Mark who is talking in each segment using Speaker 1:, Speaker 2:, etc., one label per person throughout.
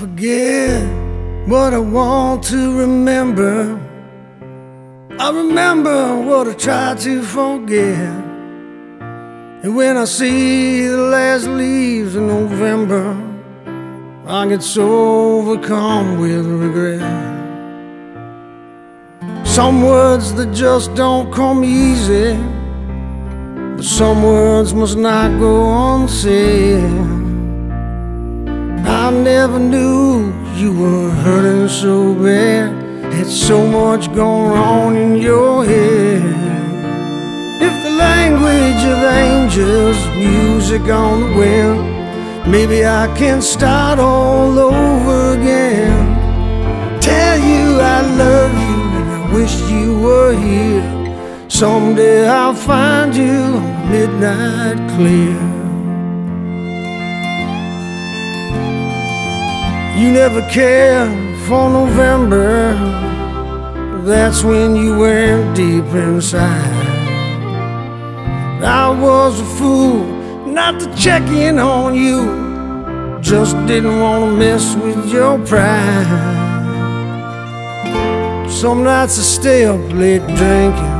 Speaker 1: forget what I want to remember. I remember what I try to forget. And when I see the last leaves in November, I get so overcome with regret. Some words that just don't come easy, but some words must not go unsaid. I never knew you were hurting so bad. Had so much going on in your head. If the language of angels, music on the wind, maybe I can start all over again. Tell you I love you and I wish you were here. Someday I'll find you on midnight clear. You never cared for November. That's when you went deep inside. I was a fool not to check in on you. Just didn't want to mess with your pride. Some nights I stay up late drinking,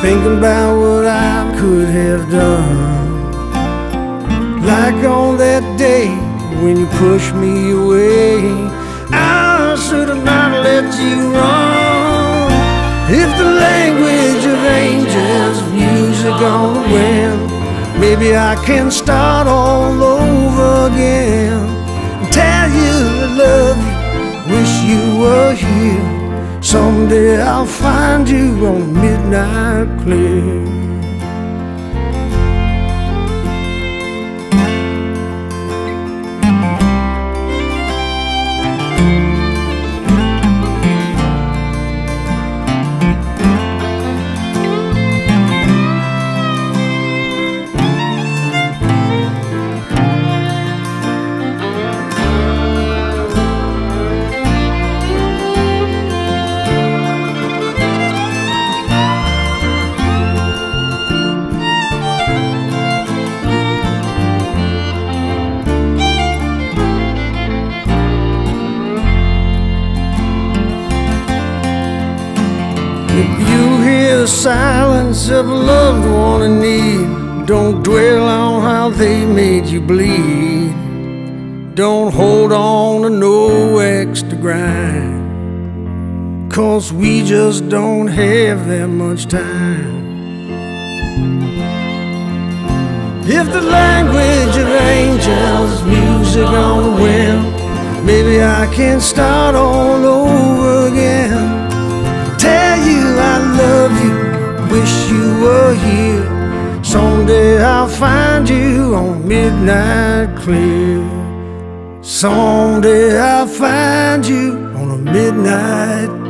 Speaker 1: thinking about what I could have done. Like on that day when you push me away. I should have not let you run. If the language of angels, music on the wind, maybe I can start all over again. Tell you I love you, wish you were here. Someday I'll find you on midnight clear. The silence of a loved one in need, don't dwell on how they made you bleed. Don't hold on to no extra grind. Cause we just don't have that much time. If the language of angels, music on the wind, maybe I can start all over were here. Someday I'll find you on midnight clear. Someday I'll find you on a midnight